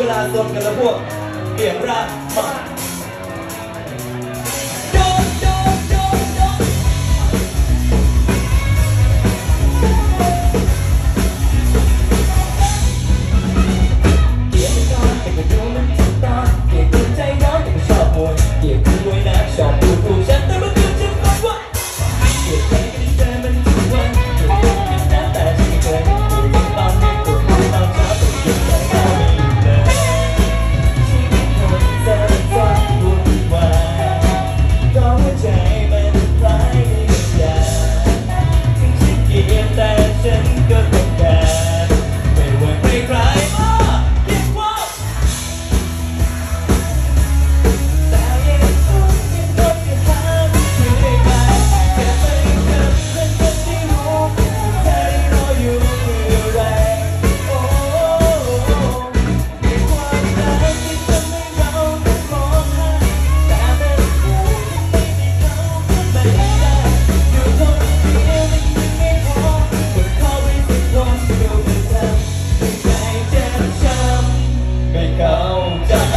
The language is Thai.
เวลาสนกันแล้วพวกเปลี่ยนร่างมา Fica our.